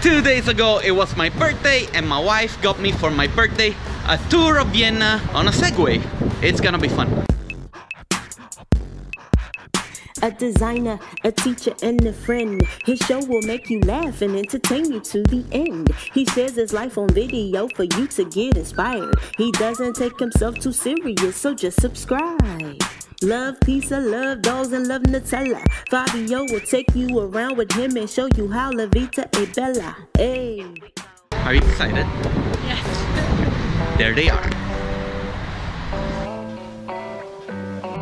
Two days ago it was my birthday and my wife got me for my birthday a tour of Vienna on a Segway. It's gonna be fun. A designer, a teacher, and a friend. His show will make you laugh and entertain you to the end. He shares his life on video for you to get inspired. He doesn't take himself too serious, so just subscribe. Love pizza, love dolls, and love Nutella. Fabio will take you around with him and show you how La Vita è Bella. Hey. Are you excited? Yes. There they are.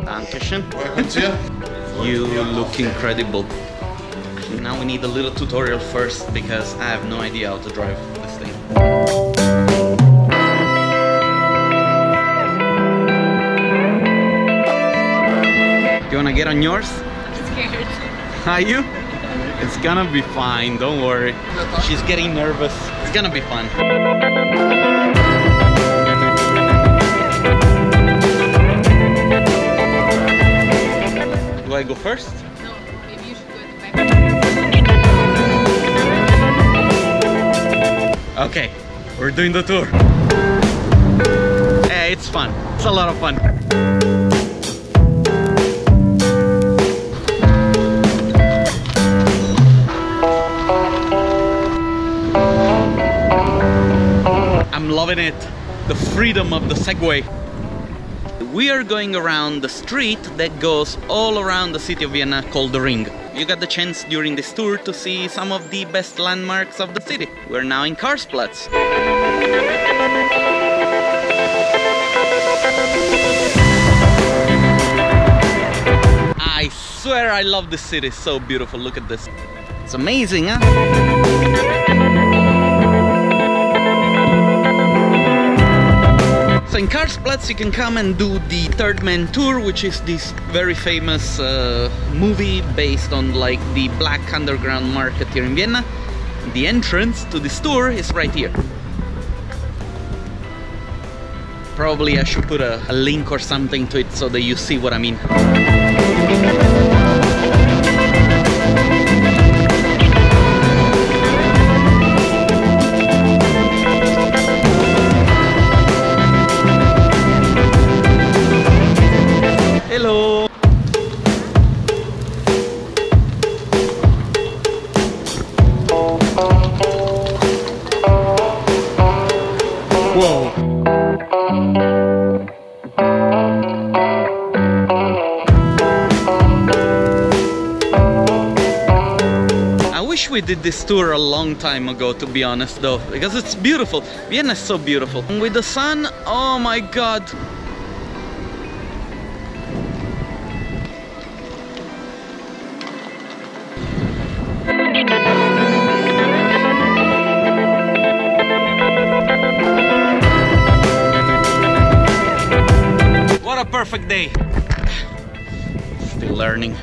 Dankeschön. Welcome to you. You look incredible. Now we need a little tutorial first because I have no idea how to drive this thing. Get on yours? I'm scared. Are you? It's gonna be fine, don't worry. She's getting nervous. It's gonna be fun. Do I go first? No, maybe you should go at the back. Okay, we're doing the tour. Hey, it's fun. It's a lot of fun. I'm loving it. The freedom of the Segway. We are going around the street that goes all around the city of Vienna called the Ring. You got the chance during this tour to see some of the best landmarks of the city. We're now in Karlsplatz. I swear I love this city, it's so beautiful. Look at this. It's amazing, huh? In Karlsplatz you can come and do the Third Man Tour, which is this very famous uh, movie based on like the black underground market here in Vienna. The entrance to this tour is right here. Probably I should put a, a link or something to it so that you see what I mean. Wish we did this tour a long time ago, to be honest, though, because it's beautiful. Vienna is so beautiful. And with the sun, oh my god. What a perfect day. Still learning.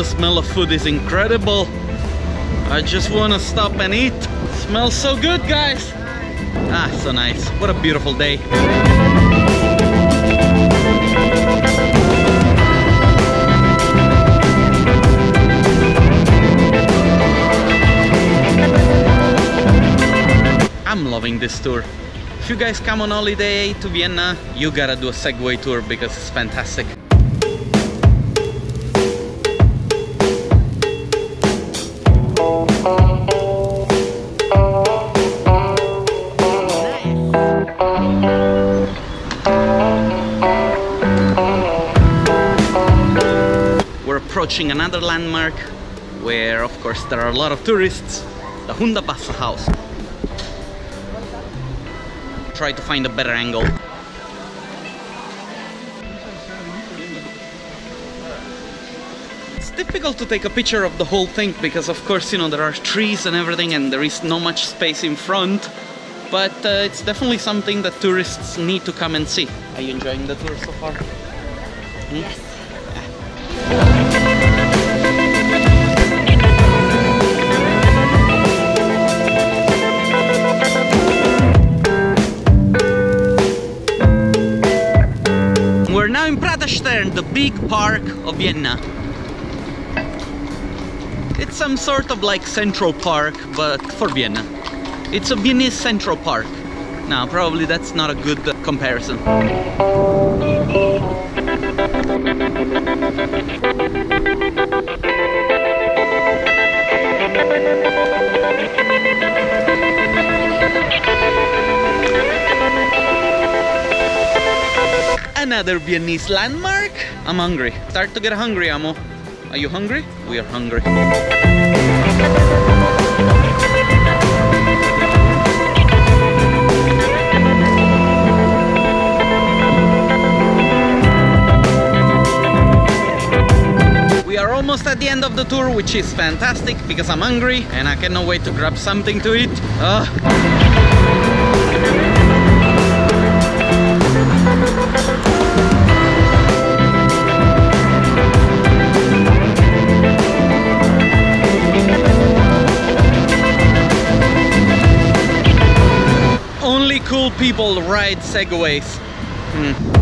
The smell of food is incredible. I just want to stop and eat. Smells so good, guys. Ah, so nice. What a beautiful day. I'm loving this tour. If you guys come on holiday to Vienna, you gotta do a Segway tour because it's fantastic. Approaching another landmark where of course there are a lot of tourists, the Hundertwasser house. Try to find a better angle. It's difficult to take a picture of the whole thing because of course you know there are trees and everything and there is not much space in front but uh, it's definitely something that tourists need to come and see. Are you enjoying the tour so far? Yes. Big park of Vienna. It's some sort of like Central Park, but for Vienna. It's a Viennese Central Park. Now, probably that's not a good comparison. Another Viennese landmark. I'm hungry. Start to get hungry, Amo. Are you hungry? We are hungry. We are almost at the end of the tour, which is fantastic because I'm hungry and I cannot wait to grab something to eat. Cool people ride segways. Hmm.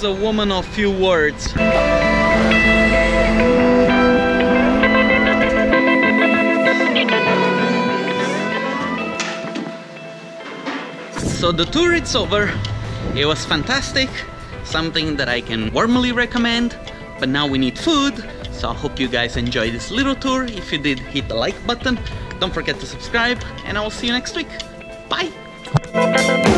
She's a woman of few words. So the tour is over. It was fantastic. Something that I can warmly recommend. But now we need food. So I hope you guys enjoyed this little tour. If you did, hit the like button. Don't forget to subscribe. And I will see you next week. Bye.